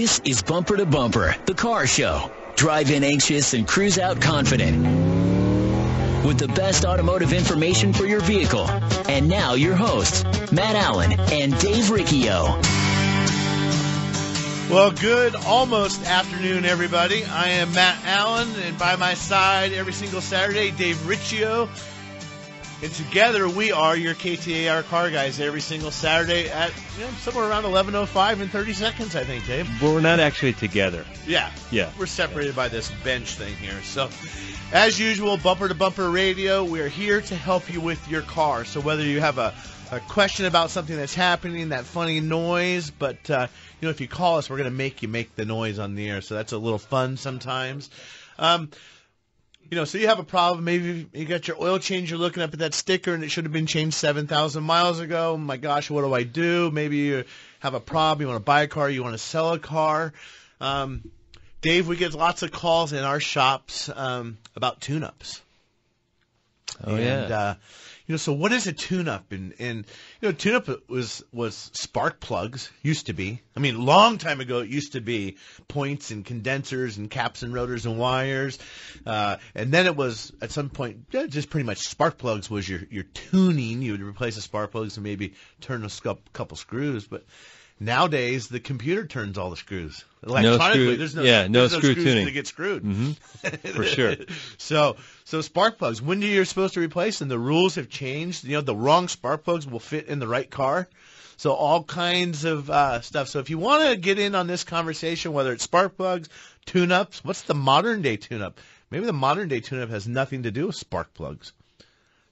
This is Bumper to Bumper, the car show. Drive in anxious and cruise out confident. With the best automotive information for your vehicle. And now your hosts, Matt Allen and Dave Riccio. Well, good almost afternoon, everybody. I am Matt Allen, and by my side every single Saturday, Dave Riccio. And together we are your KTAR car guys every single Saturday at you know, somewhere around 11:05 and 30 seconds, I think, Dave. But we're not actually together. Yeah, Yeah. We're separated by this bench thing here. So, as usual, bumper to bumper radio. We are here to help you with your car. So whether you have a, a question about something that's happening, that funny noise, but uh, you know, if you call us, we're going to make you make the noise on the air. So that's a little fun sometimes. Um, you know, so you have a problem. Maybe you got your oil change. You're looking up at that sticker, and it should have been changed 7,000 miles ago. my gosh, what do I do? Maybe you have a problem. You want to buy a car. You want to sell a car. Um, Dave, we get lots of calls in our shops um, about tune-ups. Oh and, yeah. Uh, you know, so what is a tune-up? And, and you know, tune-up was was spark plugs used to be. I mean, long time ago, it used to be points and condensers and caps and rotors and wires. Uh, and then it was at some point yeah, just pretty much spark plugs was your your tuning. You would replace the spark plugs and maybe turn a couple screws, but. Nowadays, the computer turns all the screws. Electronically, screw- there's no, yeah, no screw screws tuning. to get screwed. hmm For sure. So, so spark plugs. When you're supposed to replace them, the rules have changed. You know, the wrong spark plugs will fit in the right car. So all kinds of uh, stuff. So if you want to get in on this conversation, whether it's spark plugs, tune-ups, what's the modern day tune-up? Maybe the modern day tune-up has nothing to do with spark plugs.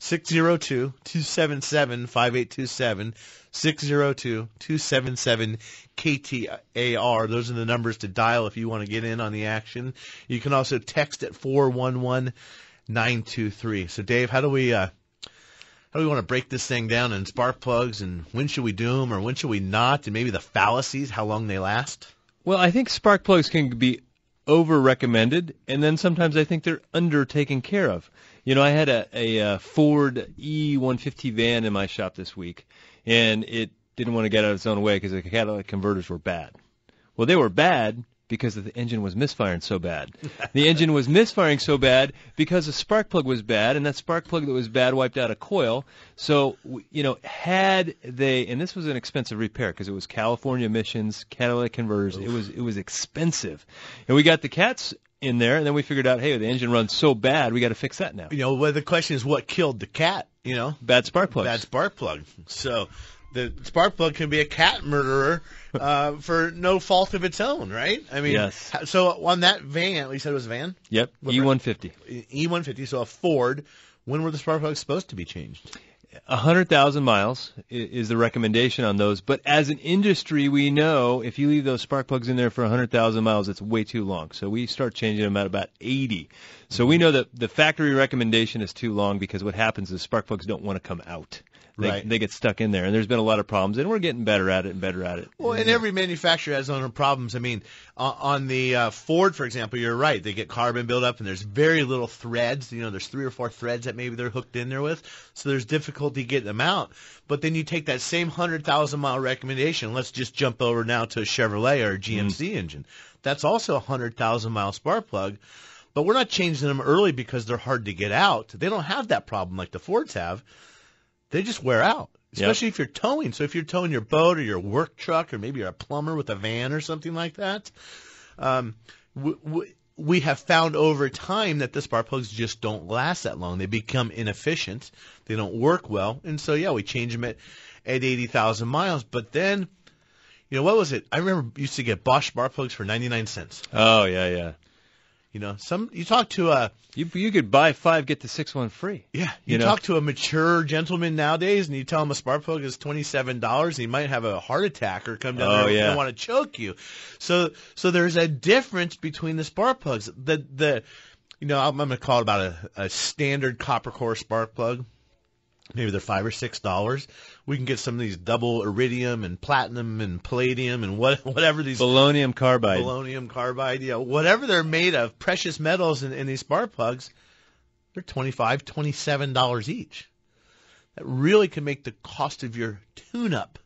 602-277-5827, 602-277-KTAR. Those are the numbers to dial if you want to get in on the action. You can also text at 411923. So Dave, how do we, uh, how do we want to break this thing down in spark plugs and when should we do them or when should we not and maybe the fallacies, how long they last? Well, I think spark plugs can be over recommended, and then sometimes I think they're under taken care of. You know, I had a, a, uh Ford E150 van in my shop this week, and it didn't want to get out of its own way because the catalytic converters were bad. Well, they were bad because the engine was misfiring so bad. the engine was misfiring so bad because the spark plug was bad, and that spark plug that was bad wiped out a coil. So, you know, had they, and this was an expensive repair because it was California emissions, catalytic converters. It was it was expensive, and we got the cats in there, and then we figured out, hey, the engine runs so bad, we got to fix that now. You know, well, the question is what killed the cat, you know? Bad spark plug. Bad spark plug. So the spark plug can be a cat murderer uh, for no fault of its own, right? I mean, Yes. so on that van, you said it was a van, Yep, E150. E150, so a Ford. When were the spark plugs supposed to be changed? A hundred thousand miles is the recommendation on those. But as an industry, we know if you leave those spark plugs in there for a hundred thousand miles, it's way too long. So we start changing them at about eighty. So we know that the factory recommendation is too long because what happens is spark plugs don't want to come out. They, Right. they get stuck in there, and there's been a lot of problems, and we're getting better at it and better at it. Well, and every manufacturer has their own problems. I mean, uh, on the uh, Ford, for example, you're right. They get carbon buildup, and there's very little threads. You know, there's three or four threads that maybe they're hooked in there with, so there's difficulty getting them out. But then you take that same hundred thousand mile recommendation. Let's just jump over now to a Chevrolet or a GMC engine. That's also a hundred thousand mile spark plug. But we're not changing them early because they're hard to get out. They don't have that problem like the Fords have. They just wear out, Yep. especially if you're towing. So if you're towing your boat or your work truck, or maybe you're a plumber with a van or something like that, um, w- w- we have found over time that the spark plugs just don't last that long. They become inefficient. They don't work well, and so yeah, we change them at at eighty thousand miles. But then, you know, what was it? I remember used to get Bosch spark plugs for ninety nine cents. Oh yeah, yeah. You know, some you talk to a You you could buy five get the sixth one free. Yeah, you, You know? talk to a mature gentleman nowadays, and you tell him a spark plug is twenty seven dollars, he might have a heart attack or come down Oh, there yeah. and want to choke you. So, so there's a difference between the spark plugs. The the, you know, I'm, I'm going to call it about a, a standard copper core spark plug. Maybe they're five or six dollars. We can get some of these double iridium and platinum and palladium and what whatever these Polonium carbide. polonium carbide, you know, whatever they're made of, precious metals in, in these spark plugs, they're twenty-five, twenty-seven dollars each. That really can make the cost of your tune-up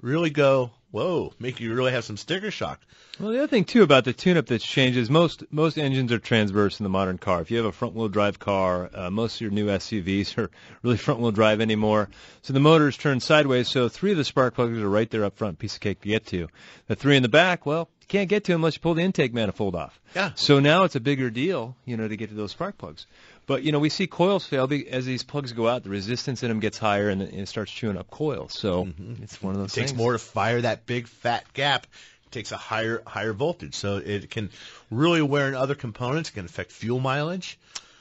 really go whoa, make you really have some sticker shock. Well, the other thing too about the tune-up that's changed is most most engines are transverse in the modern car. If you have a front-wheel drive car, uh, most of your new SUVs are really front-wheel drive anymore. So the motors turn sideways. So three of the spark plugs are right there up front, piece of cake to get to. The three in the back, well, you can't get to them unless you pull the intake manifold off. Yeah. So now it's a bigger deal, you know, to get to those spark plugs. But you know, we see coils fail as these plugs go out. The resistance in them gets higher, and it it starts chewing up coils. So it's one of those It takes things. more to fire that big fat gap. It takes a higher higher voltage, so it can really wear in other components. It can affect fuel mileage.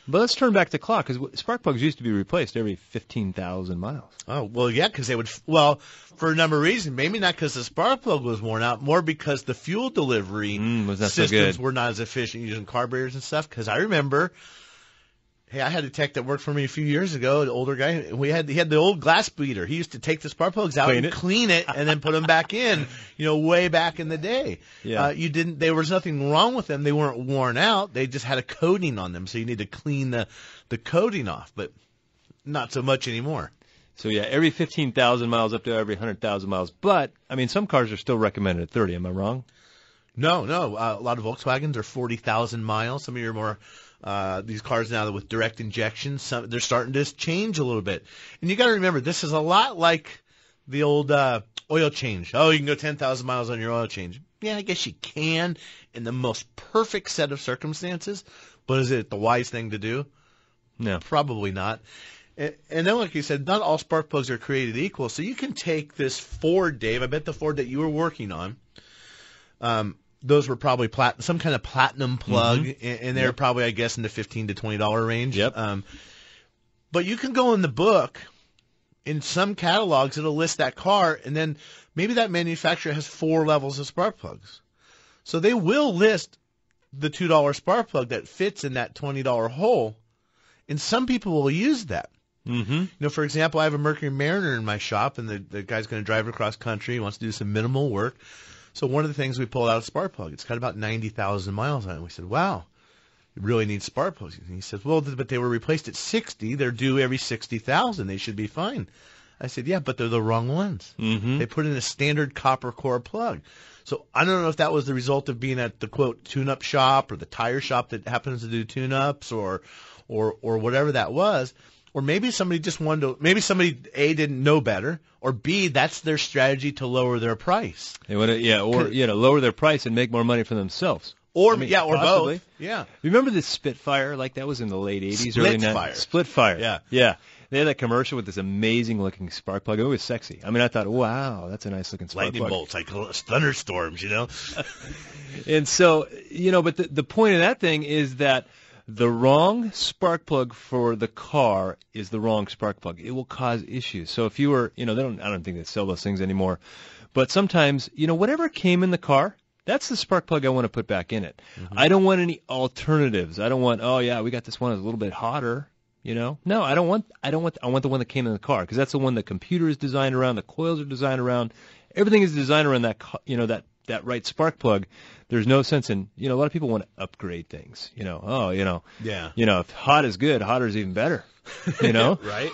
But let's turn back the clock because spark plugs used to be replaced every 15,000 miles. Oh well, yeah, because they would. Well, for a number of reasons. Maybe not because the spark plug was worn out, more because the fuel delivery Mm, was not so systems were not as efficient using carburetors and stuff. Because I remember, hey, I had a tech that worked for me a few years ago, an older guy. We had he had the old glass beater. He used to take the spark plugs out Clean and it. clean it, and then put them back in. You know, way back in the day. Yeah. Uh, you didn't. There was nothing wrong with them. They weren't worn out. They just had a coating on them, so you need to clean the the coating off. But not so much anymore. So yeah, every 15,000 miles up to every 100,000 miles. But I mean, some cars are still recommended at 30. Am I wrong? No, no. Uh, a lot of Volkswagens are forty thousand miles. Some of your more uh, these cars now with direct injection, some they're starting to change a little bit. And you got to remember, this is a lot like the old uh, oil change. Oh, you can go ten thousand miles on your oil change. Yeah, I guess you can in the most perfect set of circumstances. But is it the wise thing to do? No. Probably not. And and then, like you said, not all spark plugs are created equal. So you can take this Ford, Dave. I bet the Ford that you were working on, um, those were probably plat- some kind of platinum plug, and, and they're Yep. probably, I guess, in the fifteen to twenty dollar range. Yep. Um, but you can go in the book. In some catalogs, it'll list that car, and then maybe that manufacturer has four levels of spark plugs. So they will list the two dollar spark plug that fits in that twenty dollar hole, and some people will use that. Mm-hmm. You know, for example, I have a Mercury Mariner in my shop, and the, the guy's going to drive it across country. He wants to do some minimal work. So one of the things we pulled out a spark plug. It's got about 90,000 miles on it. We said, wow, it really needs spark plugs. And he says, well, th- but they were replaced at 60. They're due every 60,000. They should be fine. I said, yeah, but they're the wrong ones. Mm-hmm. They put in a standard copper core plug. So I don't know if that was the result of being at the quote tune-up shop or the tire shop that happens to do tune-ups or, or, or whatever that was. Or maybe somebody just wanted to, maybe somebody A didn't know better or B, that's their strategy to lower their price. They want to, yeah, or you know, lower their price and make more money for themselves. Or, I mean, yeah, or possibly. both. Yeah. Remember the Spitfire? Like that was in the late 80s, early 90s. Splitfire. Splitfire. Yeah. Yeah. They had that commercial with this amazing looking spark plug. It was sexy. I mean, I thought, wow, that's a nice looking spark Lightning plug. bolts, like thunderstorms, you know? And so, you know, but the, the point of that thing is that the wrong spark plug for the car is the wrong spark plug. It will cause issues. So if you were, you know, they don't, I don't think they sell those things anymore. But sometimes, you know, whatever came in the car, that's the spark plug I want to put back in it. Mm-hmm. I don't want any alternatives. I don't want, oh yeah, we got this one that's a little bit hotter. You know, no, I don't want. I don't want. I want the one that came in the car because that's the one the computer is designed around. The coils are designed around. Everything is designed around that. You know that that right spark plug. There's no sense in. You know, a lot of people want to upgrade things. You know, oh, you know, Yeah. you know, if hot is good, hotter is even better. You know, Right?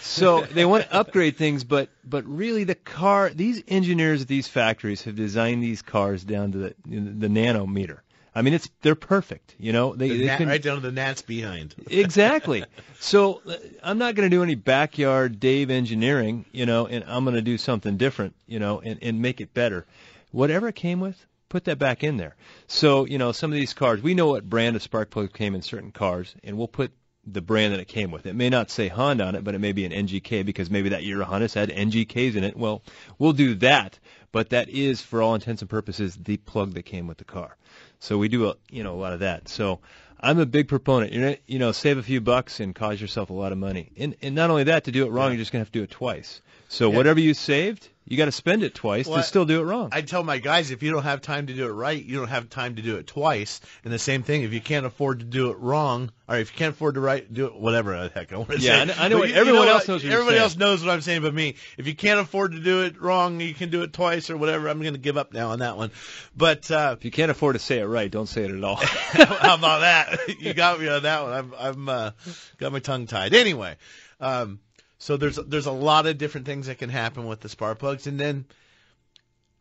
so they want to upgrade things, but but really the car, these engineers at these factories have designed these cars down to the the nanometer. I mean, it's they're perfect. You know, they, The they can, right down to the gnats behind. exactly. So I'm not going to do any backyard Dave engineering, you know, and I'm going to do something different, you know, and, and make it better. Whatever it came with, put that back in there. So, you know, some of these cars, we know what brand of spark plug came in certain cars, and we'll put the brand that it came with. It may not say Honda on it, but it may be an NGK because maybe that year Honda's had NGKs in it. Well, we'll do that, but that is, for all intents and purposes, the plug that came with the car. So we do a you know a lot of that. So I'm a big proponent. You know, you know, save a few bucks and cause yourself a lot of money. And and not only that, to do it wrong, you're just gonna have to do it twice. So Yeah. whatever you saved, you got to spend it twice Well, to still do it wrong. I tell my guys if you don't have time to do it right, you don't have time to do it twice. And the same thing, if you can't afford to do it wrong, or if you can't afford to right do it, whatever the heck I want to Yeah, say. I know- I know But what- you- everyone know else knows Everybody saying. else knows what I'm saying, but me. If you can't afford to do it wrong, you can do it twice or whatever. I'm going to give up now on that one. But uh, if you can't afford to say it right, don't say it at all. how about that? You got me on that one. I'm I'm uh, got my tongue tied. Anyway, um, so there's there's a lot of different things that can happen with the spark plugs, and then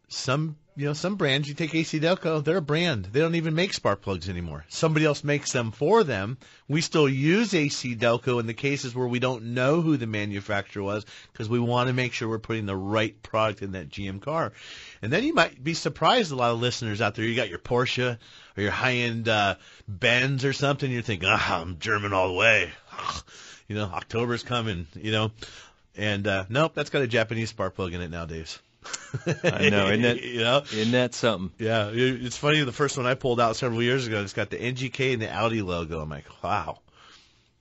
some you know some brands you take AC Delco they're a brand. They don't even make spark plugs anymore. Somebody else makes them for them. We still use AC Delco in the cases where we don't know who the manufacturer was because we want to make sure we're putting the right product in that GM car. And then you might be surprised a lot of listeners out there you got your Porsche or your high end uh, Benz or something you're thinking ah I'm German all the way you know October's coming you know and uh, nope that's got a Japanese spark plug in it nowadays. I know, isn't that you know, isn't that something? Yeah, it's funny. The first one I pulled out several years ago, it's got the NGK and the Audi logo. I'm like, wow,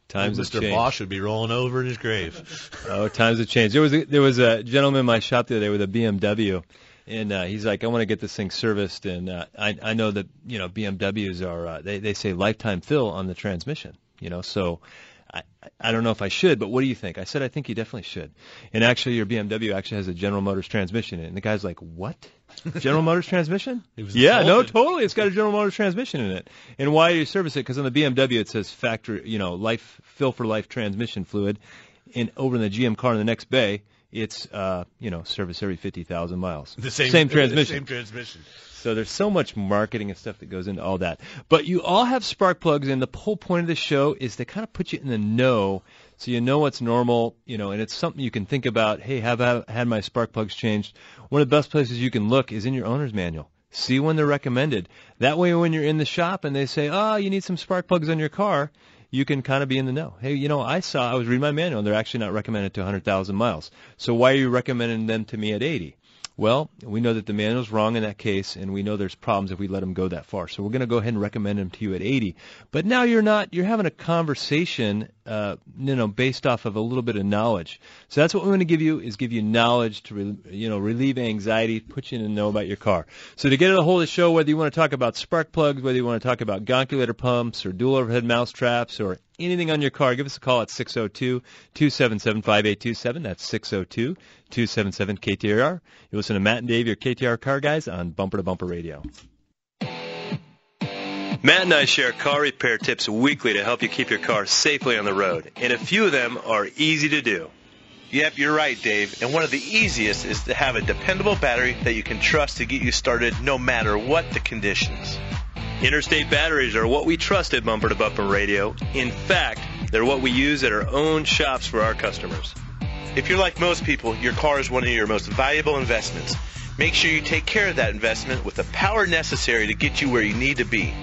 Times Mr. changed. Bosch would be rolling over in his grave. Oh, times have changed. There was a, there was a gentleman in my shop the other day with a BMW, and uh, he's like, I want to get this thing serviced, and uh, I I know that you know BMWs are uh, they they say lifetime fill on the transmission, you know, so. I, I don't know if I should, but what do you think? I said I think you definitely should. And actually, your BMW actually has a General Motors transmission in it. And the guy's like, "What? General Motors transmission?" Yeah, no, totally. It's got a General Motors transmission in it. And why do you service it? Because on the BMW it says factory, you know, life fill for life transmission fluid. And over in the GM car in the next bay, it's uh, you know, service every fifty thousand miles. The same, same the transmission. same transmission. So there's so much marketing and stuff that goes into all that. But you all have spark plugs, and the whole point of the show is to kind of put you in the know, so you know what's normal, you know, and it's something you can think about. Hey, have I had my spark plugs changed? One of the best places you can look is in your owner's manual. See when they're recommended. That way, when you're in the shop and they say, "Oh, you need some spark plugs on your car," you can kind of be in the know. Hey, you know, I saw I was reading my manual, and they're actually not recommended to 100,000 miles. So why are you recommending them to me at 80? Well, we know that the manual's wrong in that case, and we know there's problems if we let them go that far. So we're going to go ahead and recommend them to you at 80. But now you're not, you're having a conversation, uh, you know, based off of a little bit of knowledge. So that's what we want to give you is give you knowledge to, re, you know, relieve anxiety, put you in the know about your car. So to get a hold of the show, whether you want to talk about spark plugs, whether you want to talk about gonculator pumps or dual overhead mouse traps or anything on your car, give us a call at 602-277-5827. That's 602-277-KTAR. You listen to Matt and Dave, your KTAR car guys, on Bumper to Bumper Radio. Matt and I share car repair tips weekly to help you keep your car safely on the road, and a few of them are easy to do. Yep, you're right, Dave. And one of the easiest is to have a dependable battery that you can trust to get you started no matter what the conditions. Interstate batteries are what we trust at Bumper to Bumper Radio. In fact, they're what we use at our own shops for our customers. If you're like most people, your car is one of your most valuable investments. Make sure you take care of that investment with the power necessary to get you where you need to be.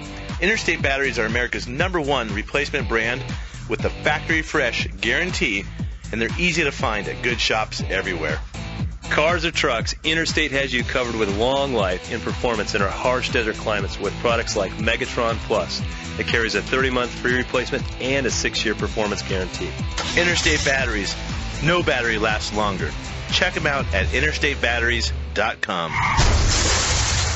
Interstate batteries are America's number one replacement brand with the factory fresh guarantee, and they're easy to find at good shops everywhere. Cars or trucks, Interstate has you covered with long life and performance in our harsh desert climates with products like Megatron Plus that carries a 30-month free replacement and a 6-year performance guarantee. Interstate Batteries. No battery lasts longer. Check them out at interstatebatteries.com.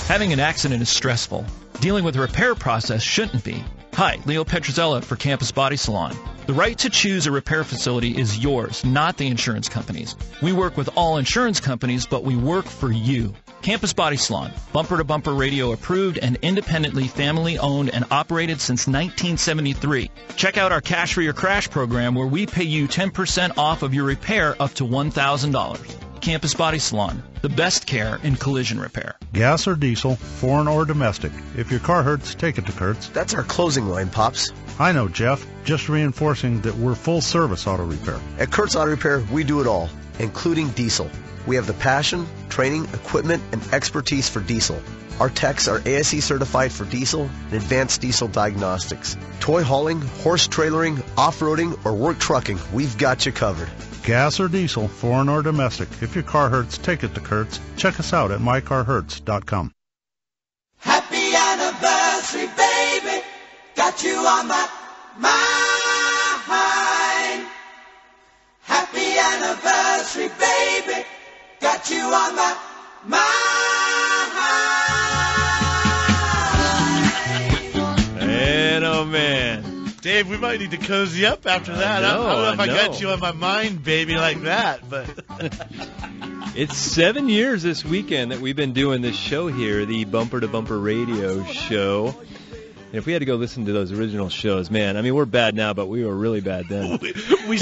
Having an accident is stressful. Dealing with the repair process shouldn't be. Hi, Leo Petrozella for Campus Body Salon. The right to choose a repair facility is yours, not the insurance companies. We work with all insurance companies, but we work for you. Campus Body Salon, bumper to bumper radio approved and independently family owned and operated since 1973. Check out our Cash for Your Crash program where we pay you 10% off of your repair up to $1,000. Campus Body Salon, the best care in collision repair. Gas or diesel, foreign or domestic. If your car hurts, take it to Kurtz. That's our closing line, Pops. I know, Jeff. Just reinforcing that we're full service auto repair. At Kurtz Auto Repair, we do it all, including diesel. We have the passion, training, equipment, and expertise for diesel. Our techs are ASE certified for diesel and advanced diesel diagnostics. Toy hauling, horse trailering, off-roading, or work trucking, we've got you covered. Gas or diesel, foreign or domestic. If your car hurts, take it to Kurtz. Check us out at mycarhurts.com. Happy anniversary, baby. Got you on my mind. Happy anniversary, baby. Got you on my mind. Man, oh man. Dave, we might need to cozy up after that. I, know, I don't know if I I, got you on my mind, baby, like that, but It's seven years this weekend that we've been doing this show here, the Bumper to Bumper Radio Show. And if we had to go listen to those original shows, man, I mean, we're bad now, but we were really bad then. we we,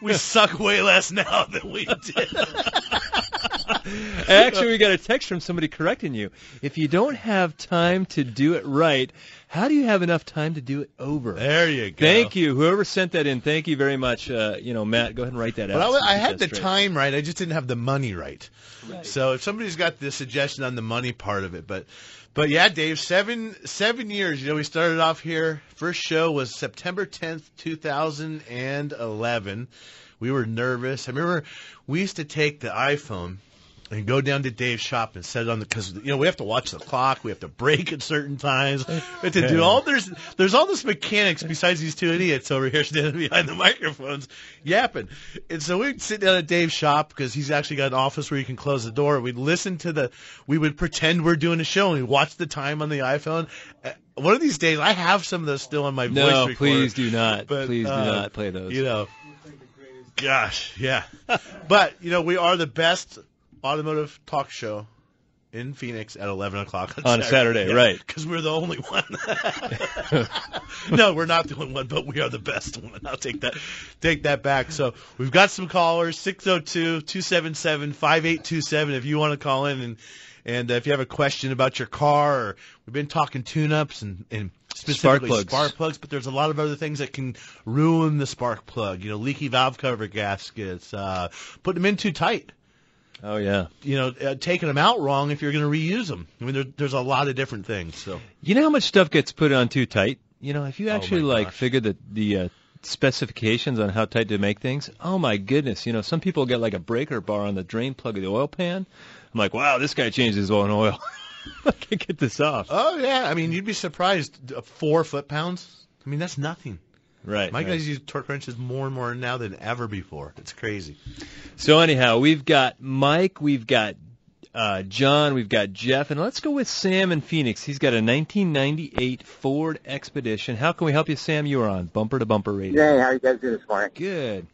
we suck way less now than we did. Actually, we got a text from somebody correcting you. If you don't have time to do it right, how do you have enough time to do it over? There you go. Thank you, whoever sent that in. Thank you very much. Uh, you know, Matt, go ahead and write that out. But I, was- I had the straight. time right. I just didn't have the money right. So if somebody's got the suggestion on the money part of it, but but yeah, Dave, seven seven years. You know, we started off here. First show was September tenth, two thousand and eleven. We were nervous. I remember we used to take the iPhone and go down to Dave's shop and set it on the because you know we have to watch the clock, we have to break at certain times, we have to do all there's there's all this mechanics besides these two idiots over here standing behind the microphones yapping, and so we'd sit down at Dave's shop because he's actually got an office where you can close the door. We'd listen to the, we would pretend we're doing a show and we watch the time on the iPhone. Uh, One of these days, I have some of those still on my voice No, recorder. please do not. But, please do uh, not play those. You know, gosh, yeah. but you know, we are the best automotive talk show in Phoenix at 11 o'clock on, On Saturday, right. Because we're the only one. no, we're not the only one, but we are the best one. I'll take that, take that back. So we've got some callers: 602-277-5827. If you want to call in and and uh, if you have a question about your car, or we've been talking tune-ups and and specifically plugs. spark plugs, but there's a lot of other things that can ruin the spark plug. You know, leaky valve cover gaskets, uh, putting them in too tight Oh yeah. you know, uh, taking them out wrong if you're going to reuse them. I mean, there, there's a lot of different things. So You know how much stuff gets put on too tight? You know, if you Oh, actually my like figure the the uh, specifications on how tight to make things, oh my goodness! You know, some people get like a breaker bar on the drain plug of the oil pan. I'm like, wow, this guy changed his own oil. I can't get this off. Oh yeah, I mean, you'd be surprised. Four foot pounds. I mean, that's nothing. Right. My right. guys use torque wrenches more and more now than ever before. It's crazy. So anyhow, we've got Mike, we've got uh, John, we've got Jeff, and let's go with Sam in Phoenix. He's got a 1998 Ford Expedition. How can we help you, Sam? You are on Bumper to Bumper Radio. Hey, how you guys doing this morning? Good.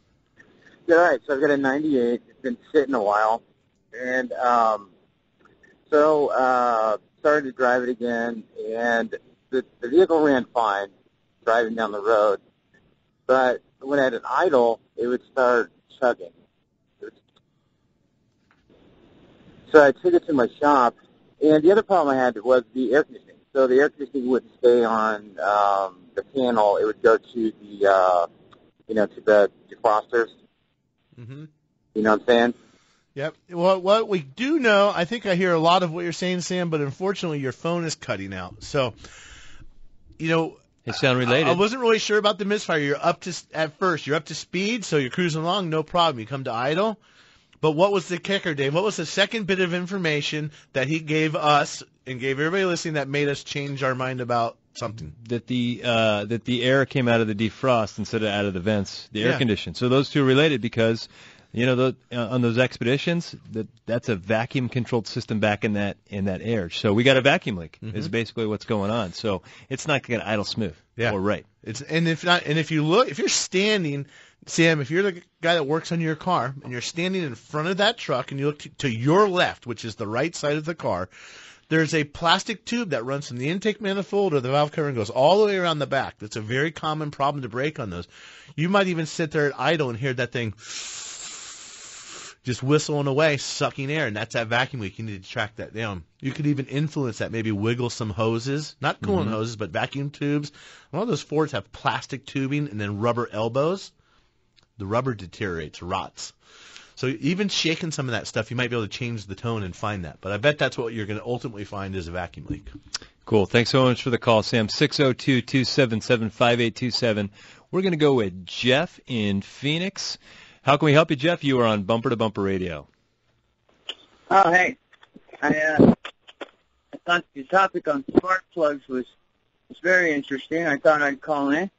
Good, all right. So I've got a '98. It's been sitting a while, and um, so uh, started to drive it again, and the, the vehicle ran fine driving down the road, but when at an idle, it would start chugging. So I took it to my shop, and the other problem I had was the air conditioning. So the air conditioning wouldn't stay on um, the panel; it would go to the, uh, you know, to the defrosters. hmm You know what I'm saying? Yep. Well, what we do know, I think I hear a lot of what you're saying, Sam, but unfortunately, your phone is cutting out. So, you know, They sound related. I, I wasn't really sure about the misfire. You're up to at first. You're up to speed, so you're cruising along, no problem. You come to idle. But what was the kicker, Dave? What was the second bit of information that he gave us and gave everybody listening that made us change our mind about something? that the uh, that the air came out of the defrost instead of out of the vents, the air Yeah. condition. So those two are related because you know the, uh, on those expeditions that that's a vacuum controlled system back in that in that air. So we got a vacuum leak is basically what's going on. So it's not going to idle smooth. Yeah. Or right. It's and if not, and if you look, if you're standing, Sam, if you're the guy that works on your car and you're standing in front of that truck and you look to, to your left, which is the right side of the car, there's a plastic tube that runs from the intake manifold or the valve cover and goes all the way around the back. That's a very common problem to break on those. You might even sit there at idle and hear that thing just whistling away, sucking air, and that's that vacuum leak. You need to track that down. You could even influence that, maybe wiggle some hoses, not coolant mm-hmm. hoses, but vacuum tubes. A lot of those Fords have plastic tubing and then rubber elbows. The rubber deteriorates, rots. So even shaking some of that stuff, you might be able to change the tone and find that. But I bet that's what you're going to ultimately find is a vacuum leak. Cool. Thanks so much for the call, Sam. Six zero two two seven seven five eight two seven. We're going to go with Jeff in Phoenix. How can we help you, Jeff? You are on Bumper to Bumper Radio. Oh, hey. I, uh, I thought the topic on spark plugs was, was very interesting. I thought I'd call in.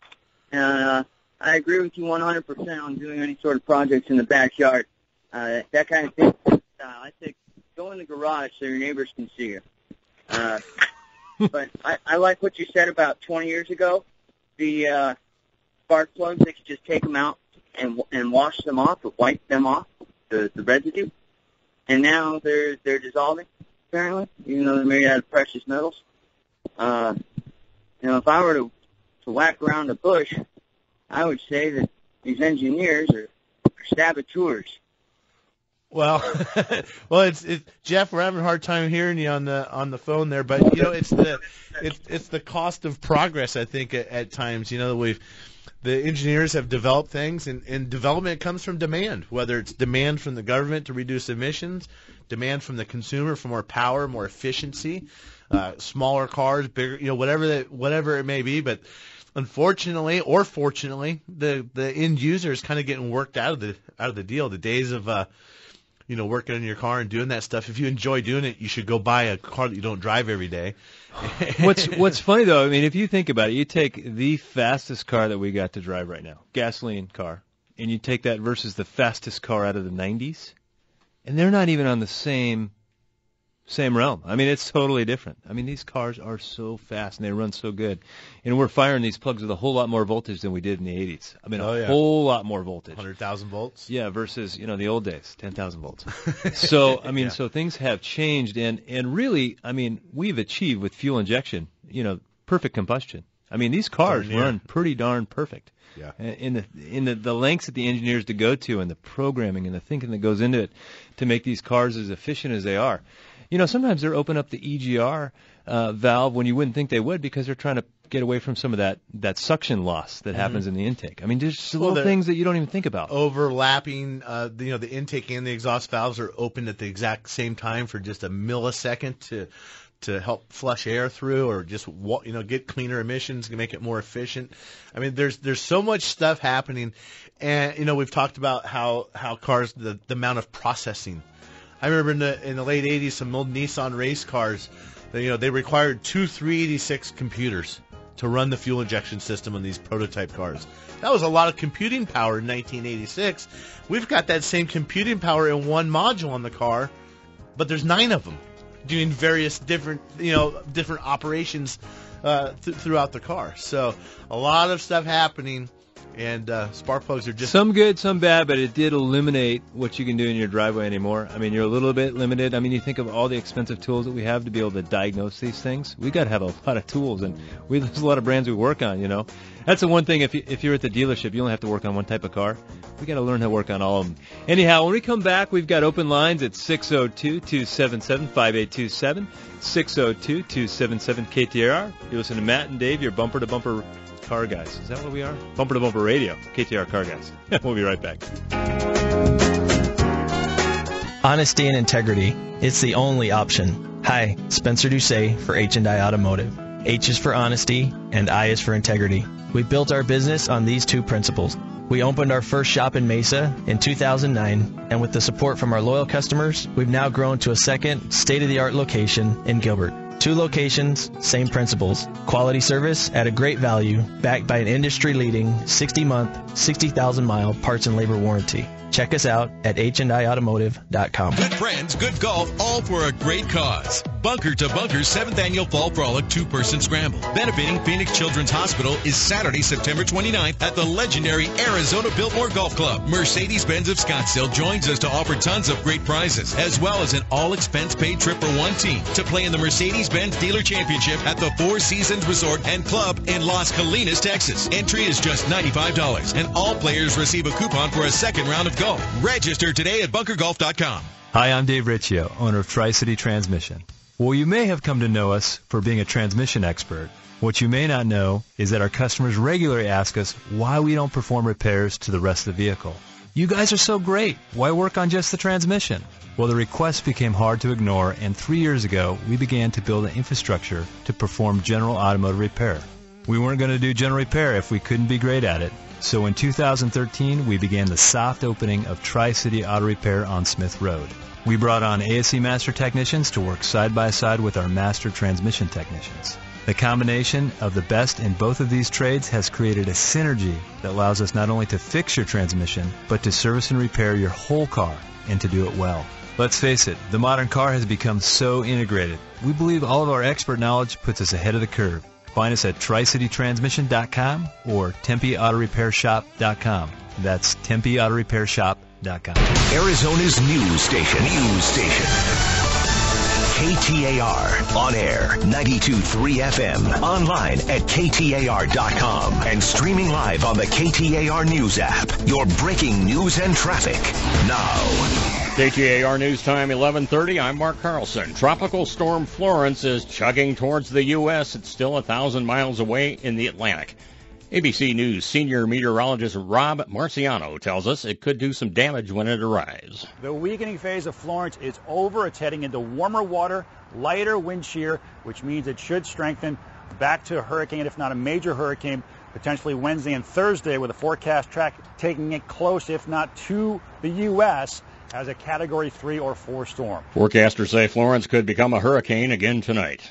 And, uh, I agree with you 100% on doing any sort of projects in the backyard. Uh, that kind of thing. Uh, I think go in the garage so your neighbors can see you. Uh, but I, I like what you said about 20 years ago. The, uh, spark plugs, they could just take them out and, and wash them off or wipe them off, the, the residue and now they're they're dissolving apparently, even though they're made out of precious metals. Uh, you know, if I were to to whack around the bush, I would say that these engineers are, are saboteurs. Well, well, it's it, Jeff. We're having a hard time hearing you on the on the phone there, but you know, it's the it's it's the cost of progress. I think at, at times, you know, we've the engineers have developed things, and, and development comes from demand. Whether it's demand from the government to reduce emissions, demand from the consumer for more power, more efficiency, uh, smaller cars, bigger, you know, whatever that whatever it may be, but unfortunately or fortunately, the the end user is kind of getting worked out of the out of the deal. The days of uh, you know, working on your car and doing that stuff. If you enjoy doing it, you should go buy a car that you don't drive every day. what's What's funny though, I mean, if you think about it, you take the fastest car that we got to drive right now, gasoline car, and you take that versus the fastest car out of the 90s, and they're not even on the same same realm. I mean, it's totally different. I mean, these cars are so fast and they run so good, and we're firing these plugs with a whole lot more voltage than we did in the 80s. I mean, Oh, a yeah. whole lot more voltage. 100,000 volts. Yeah, versus you know the old days, 10,000 volts. so I mean, Yeah. so things have changed, and and really, I mean, we've achieved with fuel injection, you know, perfect combustion. I mean, these cars near. run pretty darn perfect. Yeah. In the in the the lengths that the engineers to go to, and the programming and the thinking that goes into it to make these cars as efficient as they are. You know, sometimes they're open up the EGR uh, valve when you wouldn't think they would because they're trying to get away from some of that that suction loss that happens in the intake. I mean, there's just Mm-hmm. Well, little things that you don't even think about. Overlapping, uh, the, you know, the intake and the exhaust valves are open at the exact same time for just a millisecond to to help flush air through, or just you know get cleaner emissions, make it more efficient. I mean, there's there's so much stuff happening, and you know we've talked about how how cars the the amount of processing. I remember in the in the late '80s, some old Nissan race cars, that, you know, they required two 386 computers to run the fuel injection system on these prototype cars. That was a lot of computing power in 1986. We've got that same computing power in one module on the car, but there's nine of them doing various different, you know, different operations uh, th- throughout the car. So a lot of stuff happening, and uh, spark plugs are just some good, some bad, but it did eliminate what you can do in your driveway anymore. I mean, you're a little bit limited. I mean, you think of all the expensive tools that we have to be able to diagnose these things. We got to have a lot of tools, and we there's a lot of brands we work on. You know, that's the one thing. If you, if you're at the dealership, you only have to work on one type of car. We got to learn how to work on all of them. Anyhow, when we come back, we've got open lines at 602-277-5827, 602-277-KTAR. You listen to Matt and Dave, your bumper to bumper car guys. Is that what we are? Bumper to bumper radio, KTAR car guys. we'll be right back. Honesty and integrity. It's the only option. Hi, Spencer Doucet for H&I Automotive. H is for honesty and I is for integrity. We built our business on these two principles. We opened our first shop in Mesa in 2009, and with the support from our loyal customers, we've now grown to a second state-of-the-art location in Gilbert. Two locations, same principles. Quality service at a great value, backed by an industry-leading 60-month, 60,000-mile parts and labor warranty. Check us out at hndiautomotive.com. Good friends, good golf, all for a great cause. Bunker to Bunker 7th Annual Fall Frolic two-person scramble. Benefiting Phoenix Children's Hospital is Saturday, September 29th at the legendary Arizona Biltmore Golf Club. Mercedes-Benz of Scottsdale joins us to offer tons of great prizes, as well as an all-expense-paid trip for one team to play in the Mercedes-Benz Dealer Championship at the Four Seasons Resort and Club in Las Colinas, Texas. Entry is just $95, and all players receive a coupon for a second round of golf. Register today at bunkergolf.com. Hi, I'm Dave Riccio, owner of Tri-City Transmission. Well, you may have come to know us for being a transmission expert. What you may not know is that our customers regularly ask us why we don't perform repairs to the rest of the vehicle. You guys are so great. Why work on just the transmission? Well, the request became hard to ignore, and three years ago, we began to build an infrastructure to perform general automotive repair. We weren't going to do general repair if we couldn't be great at it. So in 2013, we began the soft opening of Tri-City Auto Repair on Smith Road. We brought on ASE Master Technicians to work side by side with our Master Transmission Technicians. The combination of the best in both of these trades has created a synergy that allows us not only to fix your transmission, but to service and repair your whole car and to do it well. Let's face it, the modern car has become so integrated. We believe all of our expert knowledge puts us ahead of the curve. Find us at tricitytransmission.com or tempeautorepairshop.com. That's tempeautorepairshop.com. Arizona's news station. News station. KTAR. On air, 92.3 FM. Online at KTAR.com. And streaming live on the KTAR News app. Your breaking news and traffic. Now. KTAR News Time 11:30. I'm Mark Carlson. Tropical storm Florence is chugging towards the U.S. It's still a thousand miles away in the Atlantic. ABC News senior meteorologist Rob Marciano tells us it could do some damage when it arrives. The weakening phase of Florence is over. It's heading into warmer water, lighter wind shear, which means it should strengthen back to a hurricane, if not a major hurricane, potentially Wednesday and Thursday, with a forecast track taking it close, if not to the U.S as a Category 3 or 4 storm. Forecasters say Florence could become a hurricane again tonight.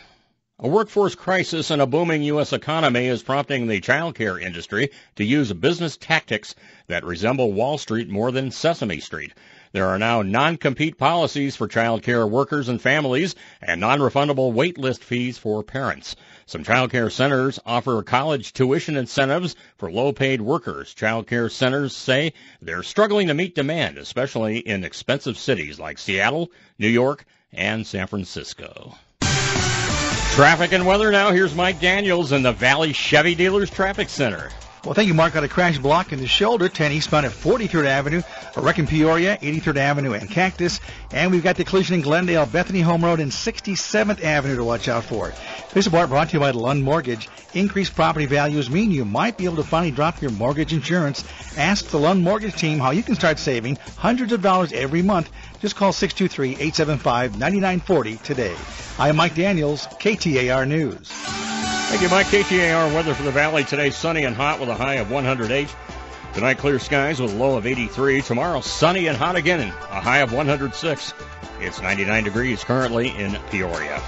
A workforce crisis and a booming U.S. economy is prompting the child care industry to use business tactics that resemble Wall Street more than Sesame Street. There are now non-compete policies for child care workers and families and non-refundable waitlist fees for parents. Some child care centers offer college tuition incentives for low-paid workers. Child care centers say they're struggling to meet demand, especially in expensive cities like Seattle, New York, and San Francisco. Traffic and weather now. Here's Mike Daniels in the Valley Chevy Dealers Traffic Center. Well, thank you, Mark. Got a crash block in the shoulder, 10 eastbound at 43rd Avenue, a wreck in Peoria, 83rd Avenue and Cactus. And we've got the collision in Glendale, Bethany Home Road and 67th Avenue to watch out for. This report brought to you by Lund Mortgage. Increased property values mean you might be able to finally drop your mortgage insurance. Ask the Lund Mortgage team how you can start saving hundreds of dollars every month. Just call 623-875-9940 today. I am Mike Daniels, KTAR News. Thank you, Mike. KTAR weather for the valley today sunny and hot with a high of 108. Tonight, clear skies with a low of 83. Tomorrow, sunny and hot again, and a high of 106. It's 99 degrees currently in Peoria.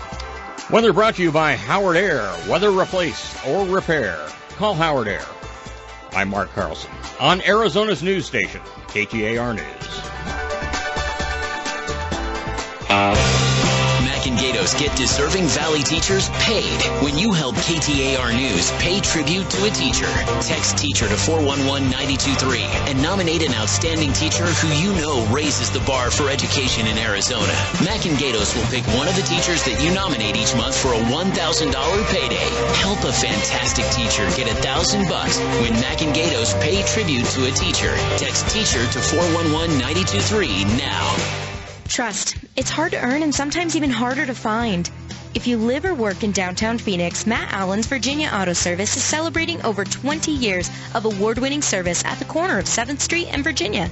Weather brought to you by Howard Air. Whether replace or repair. Call Howard Air. I'm Mark Carlson on Arizona's news station, KTAR News. Mac and Gatos get deserving Valley teachers paid when you help KTAR News pay tribute to a teacher. Text teacher to 411-923 and nominate an outstanding teacher who you know raises the bar for education in Arizona. Mac and Gatos will pick one of the teachers that you nominate each month for a $1,000 payday. Help a fantastic teacher get a thousand bucks when Mac and Gatos pay tribute to a teacher. Text teacher to 411-923 now. Trust. It's hard to earn and sometimes even harder to find. If you live or work in downtown Phoenix, Matt Allen's Virginia Auto Service is celebrating over 20 years of award-winning service at the corner of 7th Street and Virginia.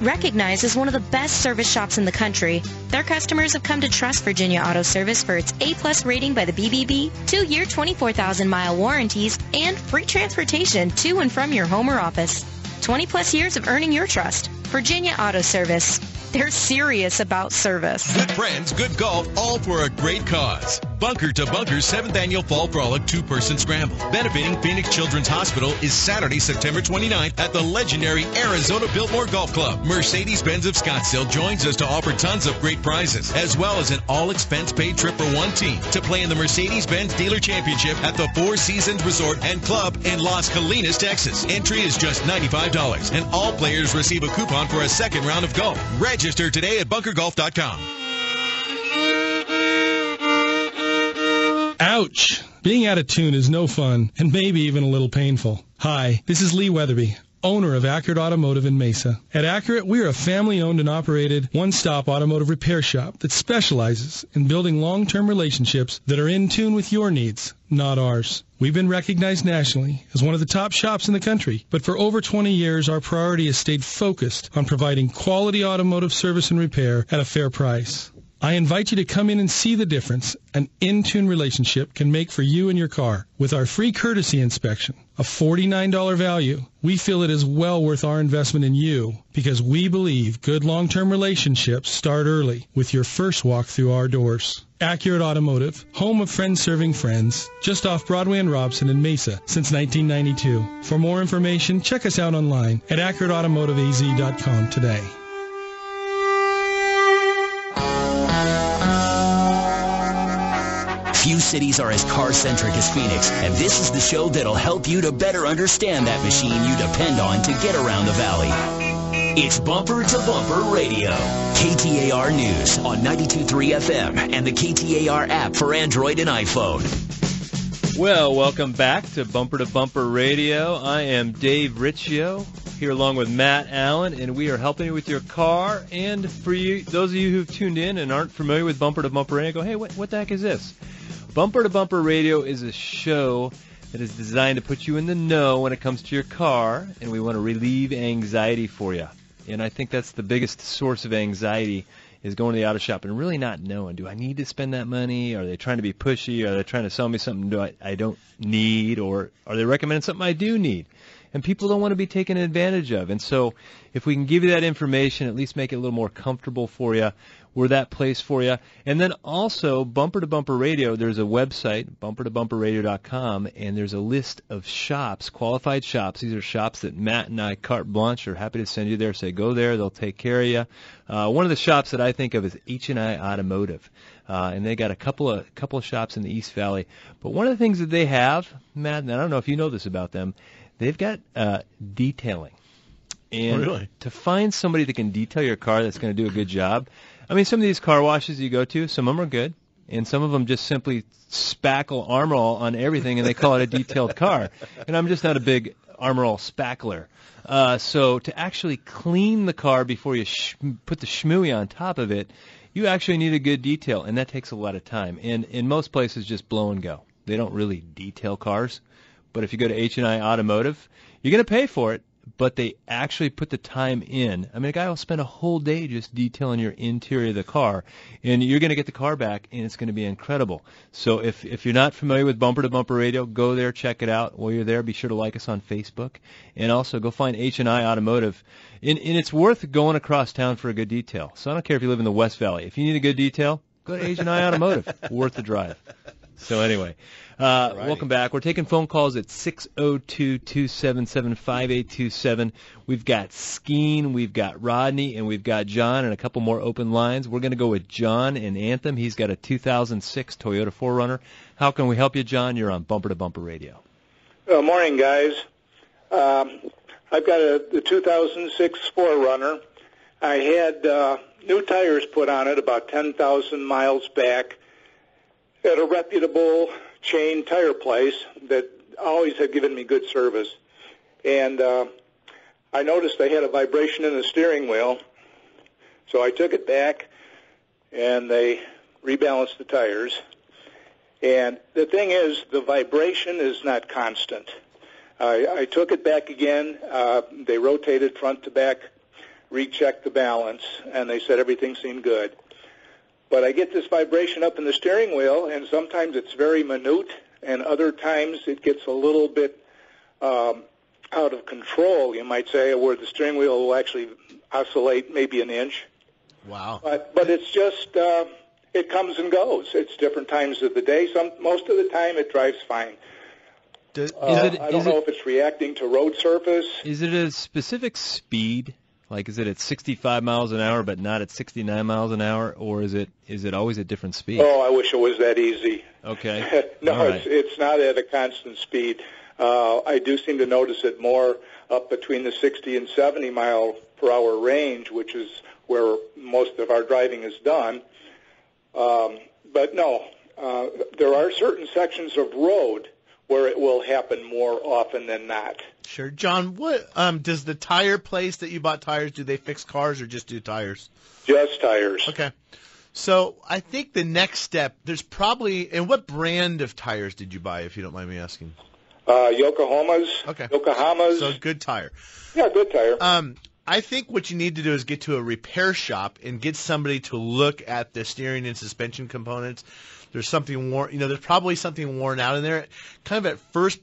Recognized as one of the best service shops in the country, their customers have come to trust Virginia Auto Service for its A-plus rating by the BBB, two-year 24,000-mile warranties, and free transportation to and from your home or office. 20 plus years of earning your trust. Virginia Auto Service. They're serious about service. Good friends, good golf, all for a great cause. Bunker to Bunker 7th Annual Fall Frolic two-person scramble. Benefiting Phoenix Children's Hospital is Saturday, September 29th at the legendary Arizona Biltmore Golf Club. Mercedes-Benz of Scottsdale joins us to offer tons of great prizes, as well as an all-expense-paid trip for one team to play in the Mercedes-Benz Dealer Championship at the Four Seasons Resort and Club in Las Colinas, Texas. Entry is just $95, and all players receive a coupon for a second round of golf. Register today at bunkergolf.com. Ouch! Being out of tune is no fun, and maybe even a little painful. Hi, this is Lee Weatherby, owner of Accurate Automotive in Mesa. At Accurate, we are a family-owned and operated one-stop automotive repair shop that specializes in building long-term relationships that are in tune with your needs, not ours. We've been recognized nationally as one of the top shops in the country, but for over 20 years, our priority has stayed focused on providing quality automotive service and repair at a fair price. I invite you to come in and see the difference an in-tune relationship can make for you and your car. With our free courtesy inspection, a $49 value, we feel it is well worth our investment in you because we believe good long-term relationships start early with your first walk through our doors. Accurate Automotive, home of friends serving friends, just off Broadway and Robson in Mesa since 1992. For more information, check us out online at accurateautomotiveaz.com today. Few cities are as car-centric as Phoenix, and this is the show that'll help you to better understand that machine you depend on to get around the valley. It's Bumper to Bumper Radio. KTAR News on 92.3 FM and the KTAR app for Android and iPhone. Well, welcome back to Bumper to Bumper Radio. I am Dave Riccio here along with Matt Allen, and we are helping you with your car. And for you, those of you who've tuned in and aren't familiar with Bumper to Bumper Radio, go, hey, what, what the heck is this? Bumper to Bumper Radio is a show that is designed to put you in the know when it comes to your car, and we want to relieve anxiety for you. And I think that's the biggest source of anxiety is going to the auto shop and really not knowing, do I need to spend that money? Are they trying to be pushy? Are they trying to sell me something do I, I don't need? Or are they recommending something I do need? And people don't want to be taken advantage of. And so if we can give you that information, at least make it a little more comfortable for you, we're that place for you. And then also, Bumper to Bumper Radio, there's a website, bumpertobumperradio.com, and there's a list of shops, qualified shops. These are shops that Matt and I, carte blanche, are happy to send you there. Say, go there, they'll take care of you. Uh, one of the shops that I think of is H&I Automotive. Uh, and they got a couple of couple of shops in the East Valley. But one of the things that they have, Matt, and I don't know if you know this about them, they've got uh, detailing. And Really? to find somebody that can detail your car that's going to do a good job, I mean, some of these car washes you go to, some of them are good, and some of them just simply spackle Armor All on everything, and they call it a detailed car. And I'm just not a big Armor All spackler. Uh, so to actually clean the car before you sh- put the schmooey on top of it, you actually need a good detail, and that takes a lot of time. And in most places, just blow and go. They don't really detail cars. But if you go to H&I Automotive, you're going to pay for it, but they actually put the time in. I mean, a guy will spend a whole day just detailing your interior of the car, and you're going to get the car back, and it's going to be incredible. So if if you're not familiar with Bumper to Bumper Radio, go there, check it out. While you're there, be sure to like us on Facebook, and also go find H&I Automotive. And, and it's worth going across town for a good detail. So I don't care if you live in the West Valley. If you need a good detail, go to H&I Automotive. worth the drive. So anyway, uh, welcome back. We're taking phone calls at 602-277-5827. We've got Skeen, we've got Rodney, and we've got John, and a couple more open lines. We're going to go with John in Anthem. He's got a 2006 Toyota 4Runner. How can we help you, John? You're on Bumper to Bumper Radio. Uh, morning, guys. Um, I've got a the 2006 4Runner. I had uh, new tires put on it about 10,000 miles back at a reputable chain tire place that always had given me good service. And uh, I noticed they had a vibration in the steering wheel, so I took it back and they rebalanced the tires. And the thing is, the vibration is not constant. I, I took it back again. Uh, they rotated front to back, rechecked the balance, and they said everything seemed good. But I get this vibration up in the steering wheel, and sometimes it's very minute, and other times it gets a little bit um, out of control, you might say, where the steering wheel will actually oscillate maybe an inch. Wow. But but it's just uh, it comes and goes. It's different times of the day. Some most of the time it drives fine. Does, Uh, it- I don't is know it- if it's reacting to road surface. Is it a specific speed? Like, is it at 65 miles an hour, but not at 69 miles an hour, or is it is it always at different speeds? Oh, I wish it was that easy. Okay. no, right. it's it's not at a constant speed. Uh, I do seem to notice it more up between the 60 and 70 mile per hour range, which is where most of our driving is done. Um, but no, uh, there are certain sections of road where it will happen more often than not. Sure, John. What um does the tire place that you bought tires? Do they fix cars or just do tires? Just tires. Okay. So I think the next step, there's probably, and what brand of tires did you buy, if you don't mind me asking? Uh, Yokohama's. Okay. Yokohama's. So good tire. Yeah, good tire. Um, I think what you need to do is get to a repair shop and get somebody to look at the steering and suspension components. There's something worn, you know, there's probably something worn out in there. Kind of at first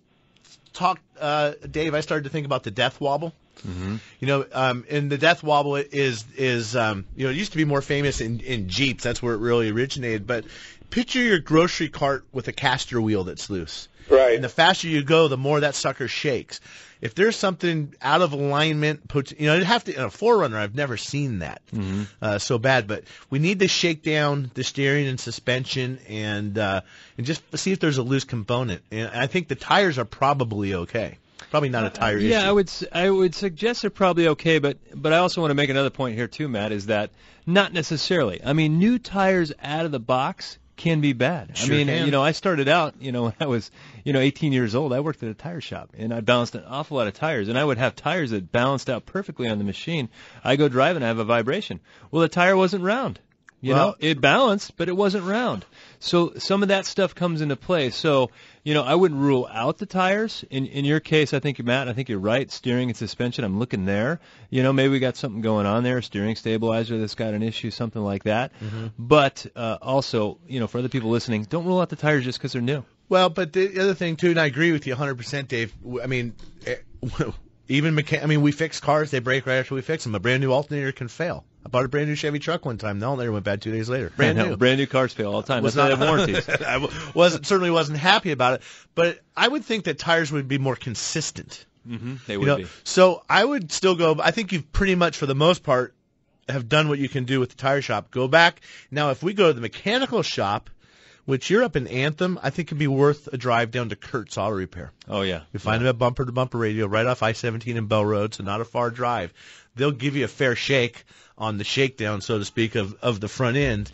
talk, uh, Dave, I started to think about the death wobble. Mm-hmm. You know, um, and the death wobble is is um, you know it used to be more famous in in Jeeps. That's where it really originated. But picture your grocery cart with a caster wheel that's loose. Right. And the faster you go, the more that sucker shakes. If there's something out of alignment, put you know, it'd have to. In a 4Runner, I've never seen that Mm-hmm. uh, so bad. But we need to shake down the steering and suspension and uh, and just see if there's a loose component. And I think the tires are probably okay. Probably not a tire issue. Yeah, I would s- I would suggest they're probably okay, but but I also want to make another point here too, Matt, is that not necessarily. I mean, new tires out of the box can be bad. Sure I mean, can. you know, I started out, you know, when I was, you know, 18 years old, I worked at a tire shop and I balanced an awful lot of tires and I would have tires that balanced out perfectly on the machine. I go drive and I have a vibration. Well, the tire wasn't round. You Well- know, it balanced, but it wasn't round. So some of that stuff comes into play. So, you know, I wouldn't rule out the tires. In in your case, I think you're Matt, I think you're right. Steering and suspension, I'm looking there. You know, maybe we got something going on there, steering stabilizer that's got an issue, something like that. Mhm. But uh, also, you know, for other people listening, don't rule out the tires just because they're new. Well, but the other thing too, and I agree with you 100%, Dave. I mean, eh, even mecha- I mean, we fix cars; they break right after we fix them. A brand new alternator can fail. I bought a brand new Chevy truck one time. The alternator went bad two days later. Brand new. brand new cars fail all the time. was That's not have warranties. I wasn't certainly wasn't happy about it, but I would think that tires would be more consistent. hmm They You would know, be. So I would still go. I think you've pretty much, for the most part, have done what you can do with the tire shop. Go back now. If we go to the mechanical shop, which you're up in Anthem, I think it'd be worth a drive down to Kurt's Auto Repair. Oh yeah. You find them at Bumper to Bumper Radio, right off I-17 and Bell Road, so not a far drive. They'll give you a fair shake on the shakedown, so to speak, of of the front end,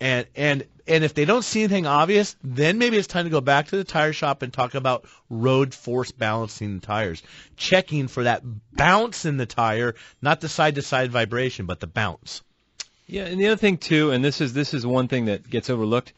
and and and if they don't see anything obvious, then maybe it's time to go back to the tire shop and talk about road force balancing the tires, checking for that bounce in the tire, not the side to side vibration, but the bounce. Yeah, and the other thing too, and this is this is one thing that gets overlooked.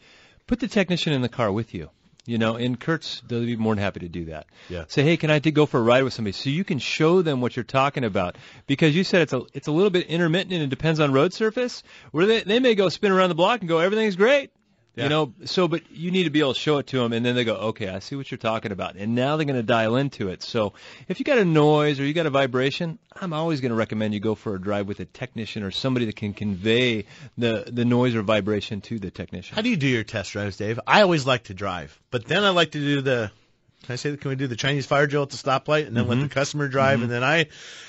Put the technician in the car with you. You know, in Kurt's, they'll be more than happy to do that. Yeah. Say, hey, can I go for a ride with somebody? So you can show them what you're talking about. Because you said it's a it's a little bit intermittent and it depends on road surface. Where they they may go spin around the block and go, everything's great. Yeah. You know, so but you need to be able to show it to them, and then they go, okay, I see what you're talking about, and now they're going to dial into it. So if you got a noise or you got a vibration, I'm always going to recommend you go for a drive with a technician or somebody that can convey the the noise or vibration to the technician. How do you do your test drives, Dave? I always like to drive, but then I like to do the. Can I say? Can we do the Chinese fire drill at the stoplight and then let Mhm. the customer drive, Mhm. and then I,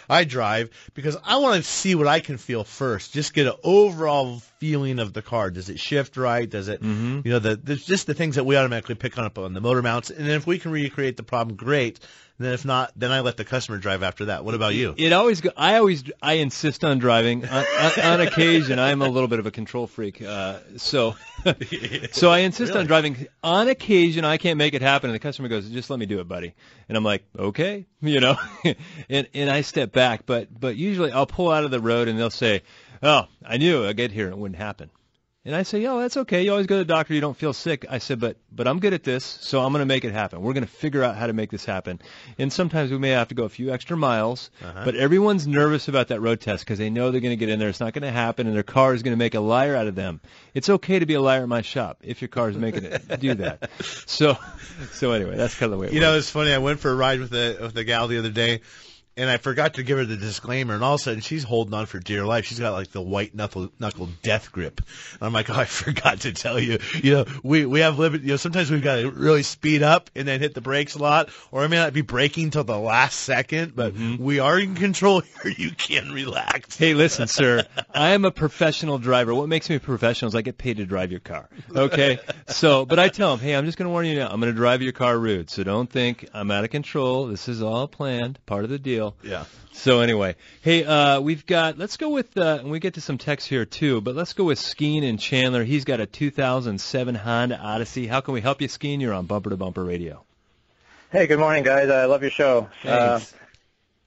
I drive because I want to see what I can feel first. Just get an overall feeling of the car. Does it shift right? Does it? mm-hmm. You know, the, the just the things that we automatically pick up on the motor mounts, and then if we can recreate the problem, great. And then if not, then I let the customer drive after that. What about you? It always. Go, I always. I insist on driving. on, on, on occasion, I'm a little bit of a control freak. Uh, so, so I insist Really? on driving. On occasion, I can't make it happen, and the customer goes, "Just let me do it, buddy." And I'm like, "Okay," you know, and and I step back. But but usually I'll pull out of the road, and they'll say, "Oh, I knew I'd get here, and it wouldn't happen." And I say, "Oh, that's okay. You always go to the doctor. You don't feel sick." I said, "But but I'm good at this, so I'm going to make it happen. We're going to figure out how to make this happen." And sometimes we may have to go a few extra miles, Uh-huh. but everyone's nervous about that road test because they know they're going to get in there. It's not going to happen, and their car is going to make a liar out of them. It's okay to be a liar in my shop if your car is making it do that. So so anyway, that's kind of the way. It You know, it's funny. I went for a ride with a with a gal the other day, and I forgot to give her the disclaimer, and all of a sudden she's holding on for dear life. She's got like the white knuckle knuckle death grip, and I'm like, oh, I forgot to tell you. You know, we we have limit. You know, sometimes we've got to really speed up and then hit the brakes a lot, or I may not be braking till the last second, but Mm-hmm. we are in control here. You can relax. Hey, listen, sir. I am a professional driver. What makes me a professional is I get paid to drive your car. Okay? So, but I tell them, hey, I'm just going to warn you now. I'm going to drive your car rude. So don't think I'm out of control. This is all planned, part of the deal. Yeah. So anyway, hey, uh, we've got, let's go with, uh, and we get to some text here too, but let's go with Skeen and Chandler. He's got a 2007 Honda Odyssey. How can we help you, Skeen? You're on Bumper to Bumper Radio. Hey, good morning, guys. I love your show. Thanks.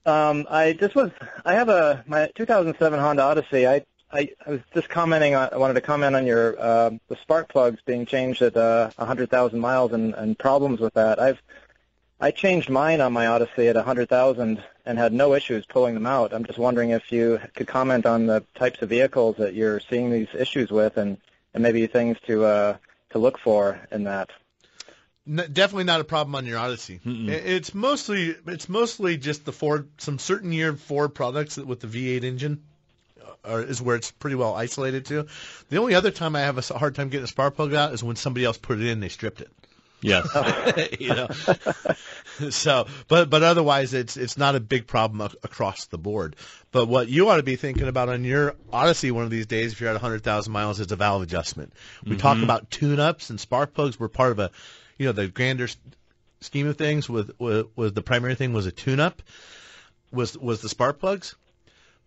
Uh, um, I just was. I have a my 2007 Honda Odyssey. I I, I was just commenting. On, I wanted to comment on your uh, the spark plugs being changed at uh, 100,000 miles and, and problems with that. I've I changed mine on my Odyssey at 100,000 and had no issues pulling them out. I'm just wondering if you could comment on the types of vehicles that you're seeing these issues with, and, and maybe things to uh, to look for in that. N- definitely not a problem on your Odyssey. I- It's mostly it's mostly just the Ford some certain year Ford products with the V8 engine uh, are, is where it's pretty well isolated to. The only other time I have a hard time getting a spark plug out is when somebody else put it in, they stripped it. Yes. you know. so, but but otherwise, it's it's not a big problem ac- across the board. But what you ought to be thinking about on your Odyssey one of these days, if you're at 100,000 miles, is a valve adjustment. We talk Mhm. about tune-ups and spark plugs were part of a, you know, the grander scheme of things, with, with was the primary thing was a tune-up, was was the spark plugs.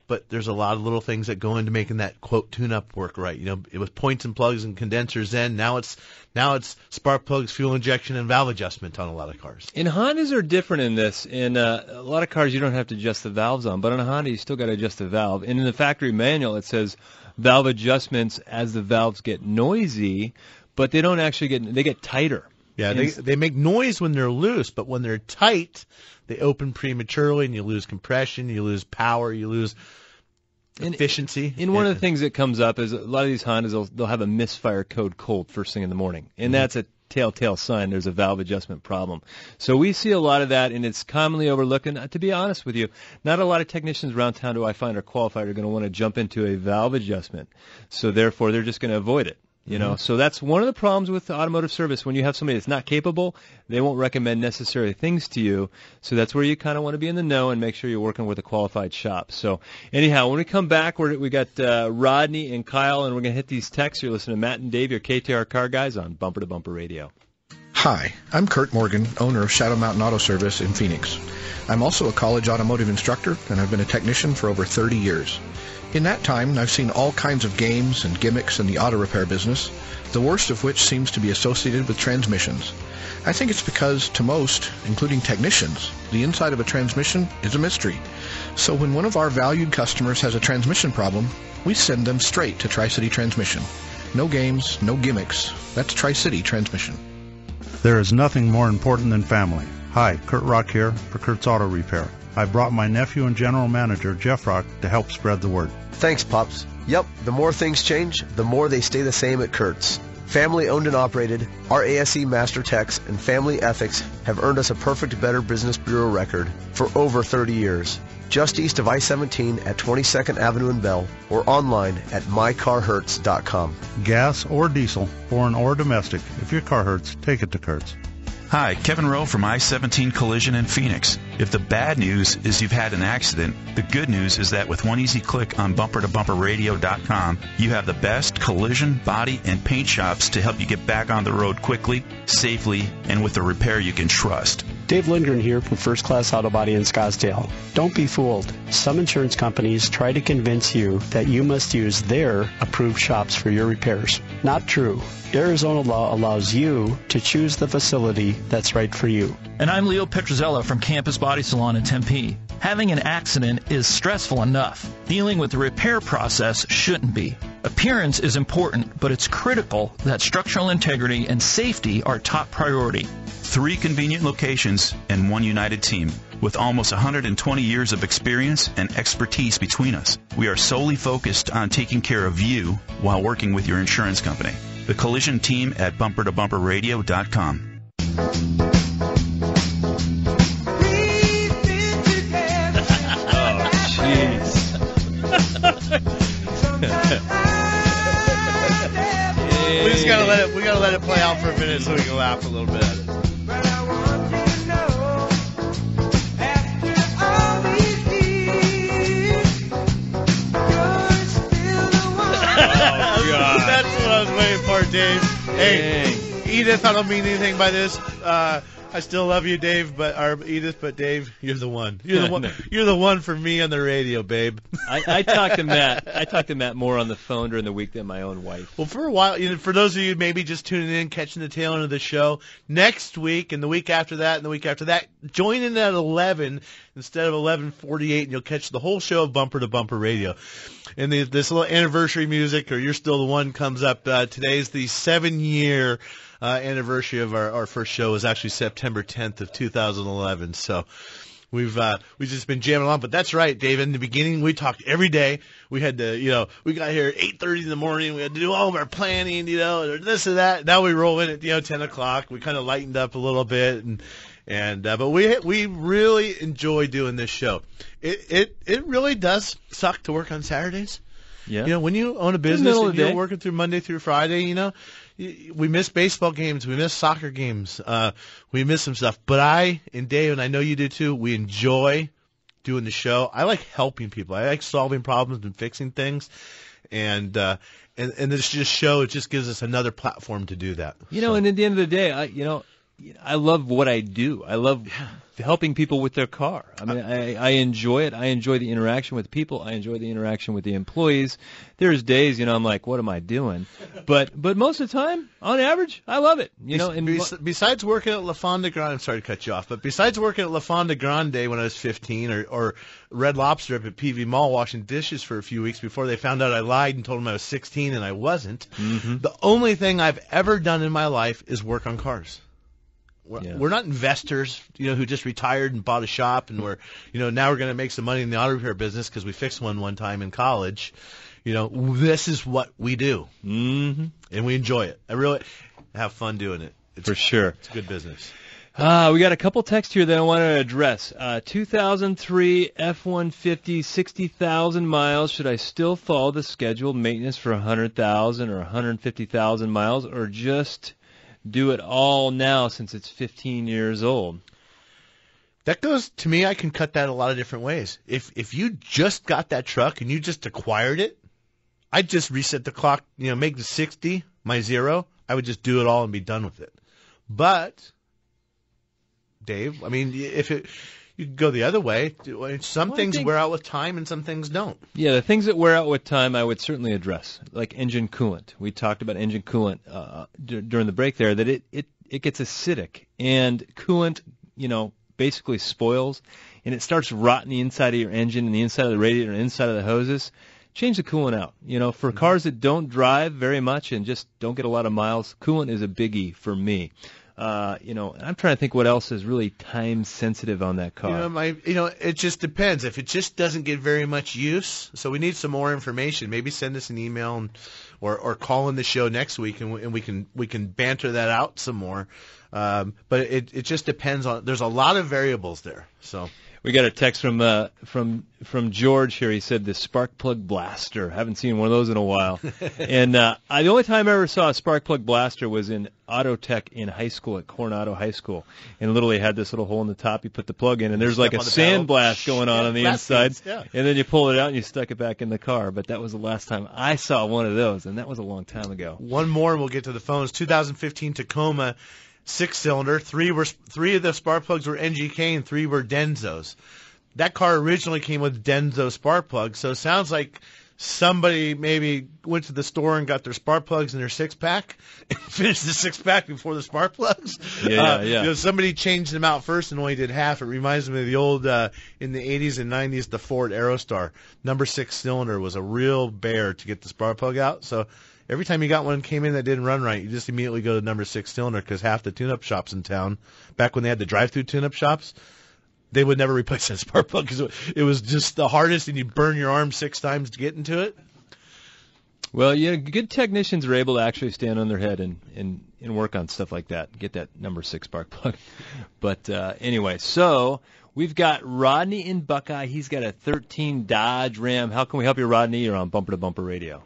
But there's a lot of little things that go into making that quote tune-up work right. You know, it was points and plugs and condensers then. Now it's now it's spark plugs, fuel injection, and valve adjustment on a lot of cars. And Hondas are different in this. In uh, a lot of cars, you don't have to adjust the valves on, but on a Honda, you still got to adjust the valve. And in the factory manual, it says valve adjustments as the valves get noisy, but they don't actually get they get tighter. Yeah, they they make noise when they're loose, but when they're tight, they open prematurely, and you lose compression, you lose power, you lose efficiency. And one of the things that comes up is a lot of these Hondas they'll, they'll have a misfire code cold first thing in the morning, and Mhm. that's a telltale sign there's a valve adjustment problem. So we see a lot of that, and it's commonly overlooked. And uh, to be honest with you, not a lot of technicians around town do I find are qualified are going to want to jump into a valve adjustment. So therefore, they're just going to avoid it. You know, Mhm. so that's one of the problems with automotive service. When you have somebody that's not capable, they won't recommend necessary things to you. So that's where you kind of want to be in the know and make sure you're working with a qualified shop. So anyhow, when we come back, we're, we got uh, Rodney and Kyle, and we're going to hit these texts. You're listening to Matt and Dave, your KTAR car guys on Bumper to Bumper Radio. Hi, I'm Kurt Morgan, owner of Shadow Mountain Auto Service in Phoenix. I'm also a college automotive instructor, and I've been a technician for over 30 years. In that time, I've seen all kinds of games and gimmicks in the auto repair business, the worst of which seems to be associated with transmissions. I think it's because, to most, including technicians, the inside of a transmission is a mystery. So when one of our valued customers has a transmission problem, we send them straight to Tri-City Transmission. No games, no gimmicks. That's Tri-City Transmission. There is nothing more important than family. Hi, Kurt Rock here for Kurt's Auto Repair. I brought my nephew and general manager, Jeff Rock, to help spread the word. Thanks, Pops. Yep, the more things change, the more they stay the same at Kurt's. Family owned and operated, our ASE Master Techs and family ethics have earned us a perfect Better Business Bureau record for over 30 years. Just east of I-17 at 22nd Avenue in Bell or online at mycarhertz.com. Gas or diesel, foreign or domestic, if your car hurts, take it to Kurt's. Hi, Kevin Rowe from I-17 Collision in Phoenix. If the bad news is you've had an accident, the good news is that with one easy click on bumpertobumperradio.com, you have the best collision, body, and paint shops to help you get back on the road quickly, safely, and with a repair you can trust. Dave Lindgren here from First Class Auto Body in Scottsdale. Don't be fooled. Some insurance companies try to convince you that you must use their approved shops for your repairs. Not true. Arizona law allows you to choose the facility that's right for you. And I'm Leo Petrozella from Campus Body Salon in Tempe. Having an accident is stressful enough. Dealing with the repair process shouldn't be. Appearance is important, but it's critical that structural integrity and safety are top priority. Three convenient locations and one united team. With almost 120 years of experience and expertise between us, we are solely focused on taking care of you while working with your insurance company. The collision team at bumpertobumperradio.com. gotta let it. We gotta let it play out for a minute so we can laugh a little bit at. Oh, God. That's what I was waiting for, Dave. Hey, Edith, I don't mean anything by this. Uh, I still love you, Dave, but or Edith, but Dave, you're the one. You're the one. You're the one for me on the radio, babe. I, I talked to Matt. I talked to Matt more on the phone during the week than my own wife. Well, for a while, you know, for those of you maybe just tuning in, catching the tail end of the show, next week and the week after that and the week after that, join in at 11 instead of 11:48, and you'll catch the whole show of Bumper to Bumper Radio. And the, this little anniversary music, or you're still the one, comes up. Uh, today's the seven-year uh, anniversary of our, our first show. was actually September 10th of 2011. So. We've uh, we've just been jamming along, but that's right, Dave. In the beginning, we talked every day. We had to, you know, we got here at eight thirty in the morning. We had to do all of our planning, you know, or this or that. Now we roll in at you know ten o'clock. We kind of lightened up a little bit, and and uh, but we we really enjoy doing this show. It it it really does suck to work on Saturdays. Yeah. You know, when you own a business and you're day. working through Monday through Friday, you know, we miss baseball games, we miss soccer games, uh, we miss some stuff. But I and Dave, and I know you do too, we enjoy doing the show. I like helping people. I like solving problems and fixing things. And, uh, and, and this just show, it just gives us another platform to do that. You know, and at the end of the day, I, you know, I love what I do. I love helping people with their car. I mean, I, I enjoy it. I enjoy the interaction with people. I enjoy the interaction with the employees. There's days, you know, I'm like, what am I doing? But but most of the time, on average, I love it. You know, and Bes- besides working at La Fonda Grande, I'm sorry to cut you off, but besides working at La Fonda Grande when I was 15, or, or Red Lobster up at PV Mall washing dishes for a few weeks before they found out I lied and told them I was 16 and I wasn't, mm-hmm. the only thing I've ever done in my life is work on cars. We're, we're not investors, you know, who just retired and bought a shop, and we're, you know, now we're going to make some money in the auto repair business because we fixed one one time in college. You know, this is what we do, mm-hmm. and we enjoy it. I really have fun doing it. It's, For sure. it's a good business. Uh, we got a couple texts here that I want to address. Uh, 2003 F-150, 60,000 miles. Should I still follow the scheduled maintenance for 100,000 or 150,000 miles, or just do it all now since it's 15 years old? That goes to me. I can cut that a lot of different ways. If if you just got that truck and you just acquired it, I'd just reset the clock. You know, make the 60 my zero. I would just do it all and be done with it. But Dave, I mean, if it you could go the other way. Some Well, things think- wear out with time and some things don't. Yeah, the things that wear out with time, I would certainly address, like engine coolant. We talked about engine coolant uh, d- during the break there. That it it it gets acidic, and coolant, you know, basically spoils, and it starts rotting the inside of your engine and the inside of the radiator and inside of the hoses. Change the coolant out. You know, for cars that don't drive very much and just don't get a lot of miles, coolant is a biggie for me. Uh, you know, I'm trying to think what else is really time sensitive on that car. You know, my, you know, it just depends. If it just doesn't get very much use, so we need some more information. Maybe send us an email and, or or call in the show next week, and we, and we can we can banter that out some more. Um, but it it just depends on. There's a lot of variables there. So We got a text from uh, from from George here. He said the spark plug blaster. Haven't seen one of those in a while. and uh, I, the only time I ever saw a spark plug blaster was in auto tech in high school at Coronado High School, and literally had this little hole in the top. You put the plug in, and there's like a on the sandblast going on Yeah, on the inside. yeah. And then you pull it out and you stuck it back in the car. But that was the last time I saw one of those, and that was a long time ago. one more, and we'll get to the phones. 2015 Tacoma, six cylinder. Three were three of the spark plugs were NGK, and three were Densos. That car originally came with Denso spark plugs, so it sounds like somebody maybe went to the store and got their spark plugs in their six pack and finished the six pack before the spark plugs. Yeah, yeah, Uh, yeah. You know, somebody changed them out first and only did half. It reminds me of the old uh, in the 80s and 90s the Ford Aerostar number six cylinder was a real bear to get the spark plug out. So every time you got one came in that didn't run right, you just immediately go to number six cylinder because half the tune-up shops in town, back when they had the drive-through tune-up shops, they would never replace that spark plug because it was just the hardest, and you burn your arm six times to get into it. Well, yeah, good technicians are able to actually stand on their head and, and, and work on stuff like that. Get that number six spark plug. But uh, anyway, so we've got Rodney in Buckeye. He's got a 13 Dodge Ram. How can we help you, Rodney? You're on Bumper to Bumper Radio.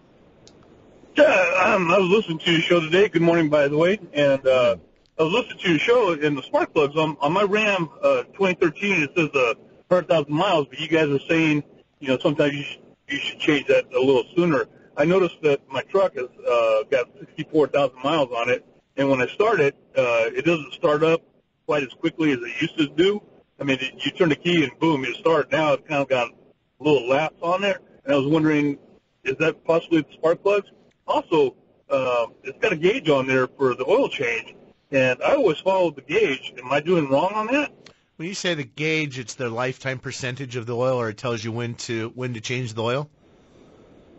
Yeah, um, I was listening to your show today. Good morning, by the way. And uh, I was listening to your show and the spark plugs on, on my Ram uh, 2013. It says uh, 100,000 miles, but you guys are saying, you know, sometimes you should, you should change that a little sooner. I noticed that my truck has uh, got 64,000 miles on it, and when I start it, uh, it doesn't start up quite as quickly as it used to do. I mean, it, you turn the key and boom, it starts. Now it's kind of got a little lapse on there, and I was wondering, is that possibly the spark plugs? Also, uh, it's got a gauge on there for the oil change, and I always follow the gauge. Am I doing wrong on that? When you say the gauge, it's the lifetime percentage of the oil, or it tells you when to when to change the oil.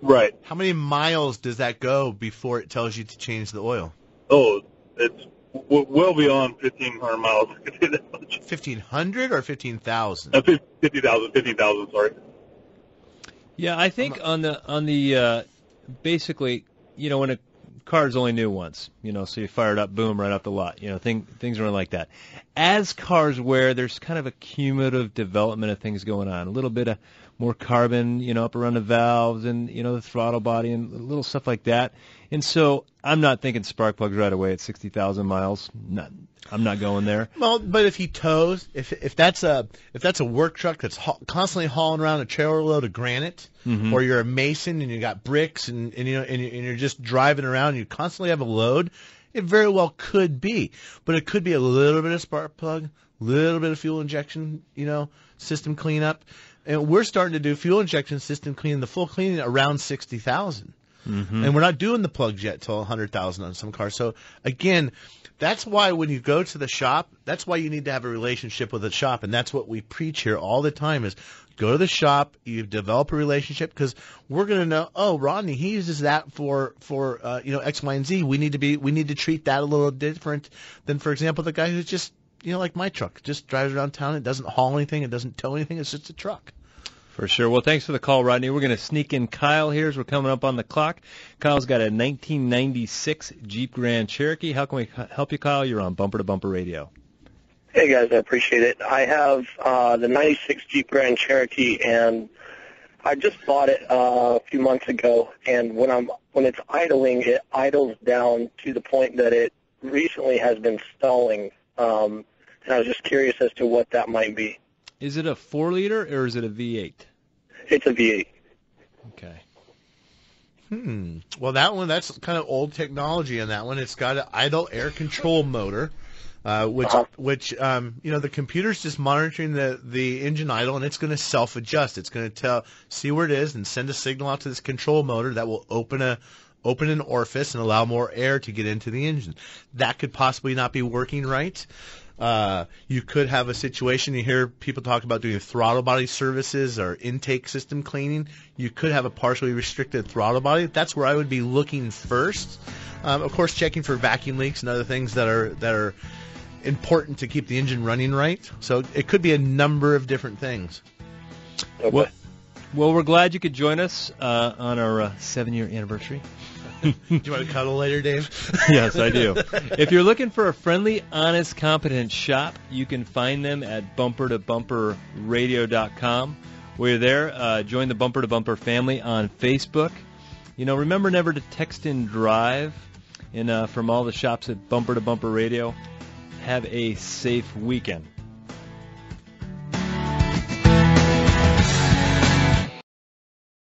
Right. How many miles does that go before it tells you to change the oil? Oh, it's w- well beyond 1,500 miles. Fifteen hundred or fifteen thousand? Uh, 50,000, 15,000, sorry. Yeah, I think on the on the uh, basically, you know, when a car's only new once, you know, so you fire it up, boom, right off the lot. You know, thing, things are like that. As cars wear, there's kind of a cumulative development of things going on. A little bit of more carbon, you know, up around the valves and you know the throttle body and little stuff like that. And so I'm not thinking spark plugs right away at 60,000 miles. Not, I'm not going there. Well, but if he tows, if if that's a if that's a work truck that's ha- constantly hauling around a trailer load of granite, Mhm. or you're a mason and you got bricks and and you know and, and you're just driving around, and you constantly have a load. It very well could be, but it could be a little bit of spark plug, little bit of fuel injection, you know, system cleanup. And we're starting to do fuel injection system cleaning, the full cleaning around 60,000. Mm-hmm. And we're not doing the plugs yet till 100,000 on some cars. So again, that's why when you go to the shop, that's why you need to have a relationship with the shop. And that's what we preach here all the time is go to the shop, you develop a relationship because we're going to know, oh, Rodney, he uses that for, for, uh, you know, X, Y, and Z. We need to be, we need to treat that a little different than, for example, the guy who's just, you know, like my truck, just drives around town. It doesn't haul anything. It doesn't tow anything. It's just a truck. For sure. Well, thanks for the call, Rodney. We're going to sneak in Kyle here as we're coming up on the clock. Kyle's got a 1996 Jeep Grand Cherokee. How can we help you, Kyle? You're on Bumper to Bumper Radio. Hey guys, I appreciate it. I have uh, the '96 Jeep Grand Cherokee, and I just bought it uh, a few months ago. And when I'm when it's idling, it idles down to the point that it recently has been stalling. Um, and I was just curious as to what that might be. Is it a four liter or is it a V8? It's a V8. Okay. Hmm. Well, that one, that's kind of old technology on that one. It's got an idle air control motor, uh, which, which, um, you know, the computer's just monitoring the, the engine idle and it's going to self-adjust. It's going to tell, see where it is and send a signal out to this control motor that will open a, open an orifice and allow more air to get into the engine. That could possibly not be working right. Uh, you could have a situation, you hear people talk about doing throttle body services or intake system cleaning. You could have a partially restricted throttle body. That's where I would be looking first. Um, of course, checking for vacuum leaks and other things that are, that are important to keep the engine running right. So it could be a number of different things. Well, well, we're glad you could join us uh, on our uh, seven-year anniversary. Do you want to cuddle later, Dave? yes, I do. If you're looking for a friendly, honest, competent shop, you can find them at bumpertobumperradio.com. While you're there, uh, join the Bumper to Bumper family on Facebook. You know, remember never to text in drive. And uh, from all the shops at Bumper to Bumper Radio, have a safe weekend.